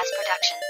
Jazz Production.